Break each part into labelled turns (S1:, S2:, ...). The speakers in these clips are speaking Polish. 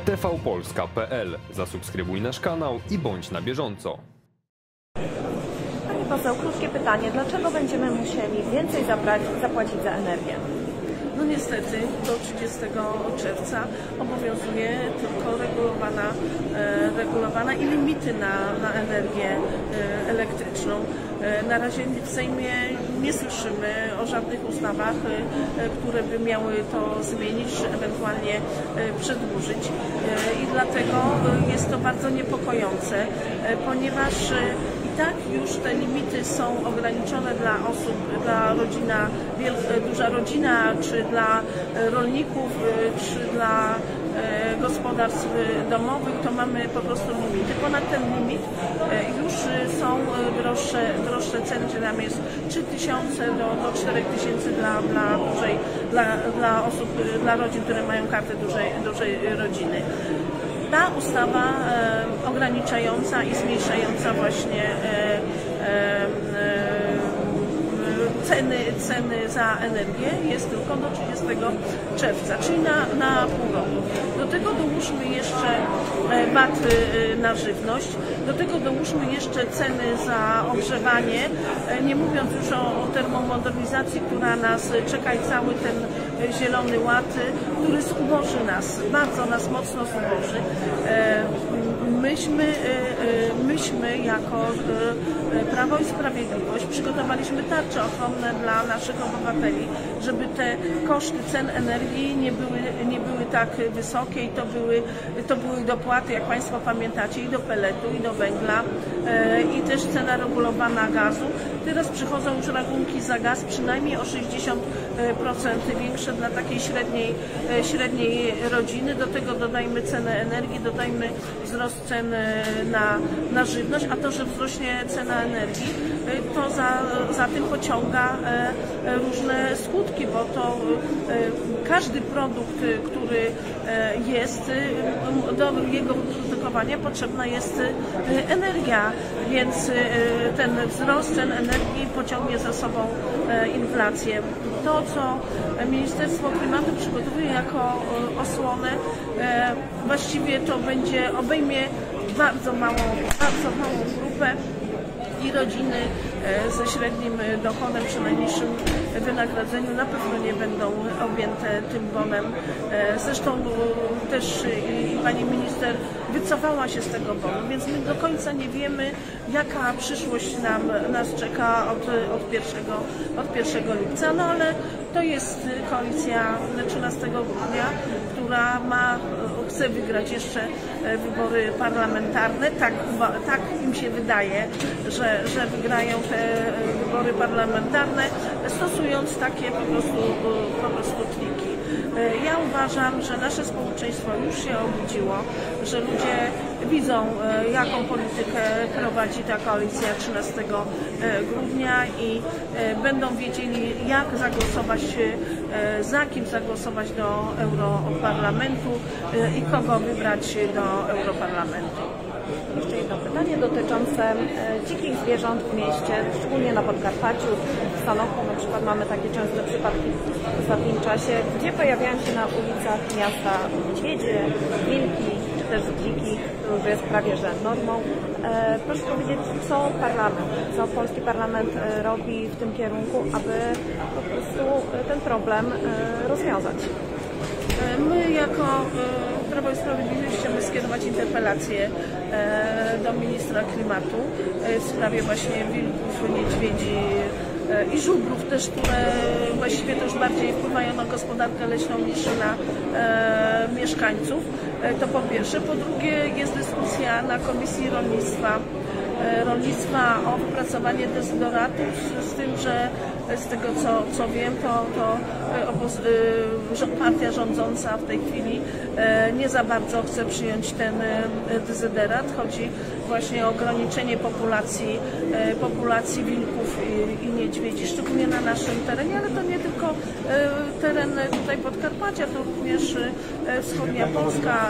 S1: tvpolska.pl. Zasubskrybuj nasz kanał i bądź na bieżąco.
S2: Pani poseł, krótkie pytanie. Dlaczego będziemy musieli więcej zabrać, zapłacić za energię?
S3: No niestety do 30 czerwca obowiązuje tylko regulowana, e, regulowana i limity na, na energię e, elektryczną. E, na razie w Sejmie nie słyszymy o żadnych ustawach, e, e, które by miały to zmienić, czy ewentualnie e, przedłużyć. I dlatego jest to bardzo niepokojące, ponieważ i tak już te limity są ograniczone dla osób, dla rodzina, duża rodzina, czy dla rolników, czy dla gospodarstw e, domowych, to mamy po prostu limity. Ponad ten limit e, już są e, droższe, droższe ceny, czyli tam jest 3000 do, do 4000 dla, dla, dużej, dla, dla osób, dla rodzin, które mają kartę dużej, dużej rodziny ta ustawa e, ograniczająca i zmniejszająca właśnie e, e, ceny, ceny za energię jest tylko do 30 czerwca, czyli na, na pół roku. Do tego dołóżmy jeszcze e, VAT e, na żywność, do tego dołóżmy jeszcze ceny za ogrzewanie, e, nie mówiąc już o, o termomodernizacji, która nas czeka i cały ten e, zielony ład, który zuboży nas, bardzo nas mocno zuboży. E, Myśmy, e, e, myśmy jako Prawo i Sprawiedliwość przygotowaliśmy tarcze ochronne dla naszych obywateli, żeby te koszty cen energii nie były, nie były tak wysokie i to były, to były dopłaty, jak Państwo pamiętacie, i do peletu, i do węgla, e, i też cena regulowana gazu. Teraz przychodzą już rachunki za gaz przynajmniej o 60% większe dla takiej średniej, e, średniej rodziny. Do tego dodajmy cenę energii, dodajmy wzrost cen e, na, na żywność, a to, że wzrośnie cena energii, to za, za tym pociąga różne skutki, bo to e, każdy produkt, e, który e, jest, do jego wyprodukowania potrzebna jest energia, więc ten wzrost cen energii pociągnie za sobą inflację. To, co Ministerstwo Klimatu przygotowuje jako osłonę, właściwie to będzie obejmie bardzo małą, bardzo małą grupę i rodziny e, ze średnim dochodem przy najniższym wynagrodzeniu na pewno nie będą objęte tym bonem. E, Zresztą e, też i pani minister wycofała się z tego bonu, więc my do końca nie wiemy, jaka przyszłość nam, nas czeka od, od, 1, od 1 lipca, no ale to jest koalicja 13 grudnia, która ma, chce wygrać jeszcze e, wybory parlamentarne. Tak, tak im się wydaje, że, że wygrają te e, wybory parlamentarne, stosując takie po prostu, e, po prostu triki. E, Ja uważam, że nasze społeczeństwo już się obudziło, że ludzie widzą, e, jaką politykę prowadzi ta koalicja 13 grudnia i e, będą wiedzieli, jak zagłosować, e, za kim zagłosować do Europarlamentu e, i kogo wybrać do Europarlamentu.
S2: Jeszcze jedno pytanie dotyczące e, dzikich zwierząt w mieście, szczególnie na Podkarpaciu. W Sanoku na przykład mamy takie częste przypadki w ostatnim czasie, gdzie pojawiają się na ulicach miasta niedźwiedzie, wilki, też dziki, to już jest prawie że normą. E, proszę powiedzieć, co parlament, co polski parlament e, robi w tym kierunku, aby po prostu e, ten problem rozwiązać.
S3: My jako Prawo i Sprawiedliwość chcemy skierować interpelację do ministra klimatu w sprawie właśnie wilków, niedźwiedzi i żubrów też, które właściwie już bardziej wpływają na gospodarkę leśną niż na e, mieszkańców. E, To po pierwsze. Po drugie jest dyskusja na Komisji Rolnictwa e, rolnictwa o wypracowanie dezydoratów, z, z tym, że z tego co, co wiem, to, to e, partia rządząca w tej chwili nie za bardzo chce przyjąć ten e, dezyderat. Chodzi właśnie o ograniczenie populacji, e, populacji wilków i, niedźwiedzi, szczególnie na naszym terenie, ale to nie tylko e, teren tutaj Podkarpacia, to również e, wschodnia Polska,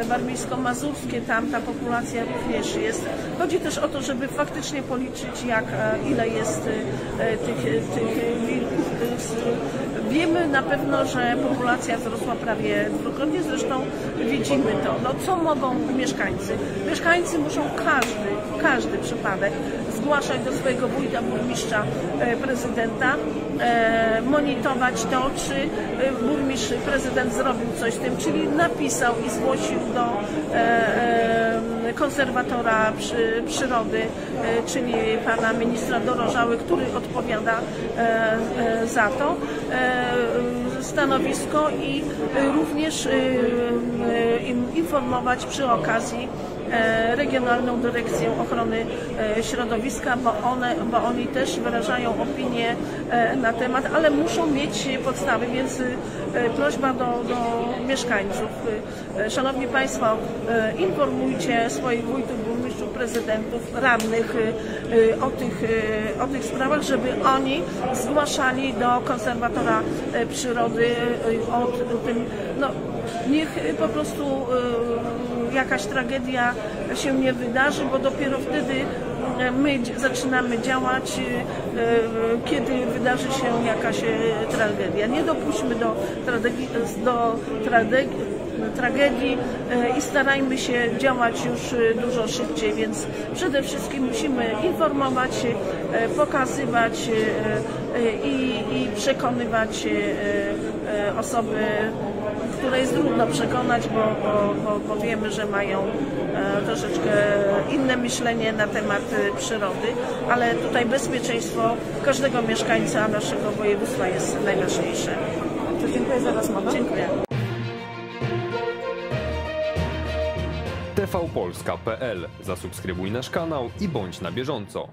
S3: e, warmińsko-mazurskie, tam ta populacja również jest. Chodzi też o to, żeby faktycznie policzyć, jak, e, ile jest e, tych, tych wilków, Wiemy na pewno, że populacja wzrosła prawie dwukrotnie, zresztą widzimy to. No, co mogą mieszkańcy? Mieszkańcy muszą każdy, każdy przypadek zgłaszać do swojego wójta, burmistrza, e, prezydenta, e, monitorować to, czy e, burmistrz, prezydent zrobił coś z tym, czyli napisał i zgłosił do konserwatora przy, przyrody, e, czyli pana ministra Dorożały, który odpowiada e, e, za to stanowisko i również informować przy okazji Regionalną Dyrekcję Ochrony e, Środowiska, bo, one, bo oni też wyrażają opinię e, na temat, ale muszą mieć podstawy, więc e, prośba do, do mieszkańców. E, Szanowni Państwo, e, informujcie swoich wójtów, burmistrzów, prezydentów, radnych e, e, o tych, e, o tych sprawach, żeby oni zgłaszali do konserwatora e, przyrody e, o tym, no, niech e, po prostu e, jakaś tragedia się nie wydarzy, bo dopiero wtedy e, my zaczynamy działać, kiedy wydarzy się jakaś tragedia. Nie dopuśćmy do tragedii, do tragedii, tragedii e, i starajmy się działać już e, dużo szybciej, więc przede wszystkim musimy informować, e, pokazywać e, e, i, i przekonywać e, e, osoby, które jest trudno przekonać, bo, bo, bo, bo wiemy, że mają e, troszeczkę inne myślenie na temat e, przyrody, ale tutaj bezpieczeństwo każdego mieszkańca naszego województwa jest najważniejsze.
S2: To dziękuję za rozmowę.
S3: Dziękuję.
S1: tvpolska.pl Zasubskrybuj nasz kanał i bądź na bieżąco.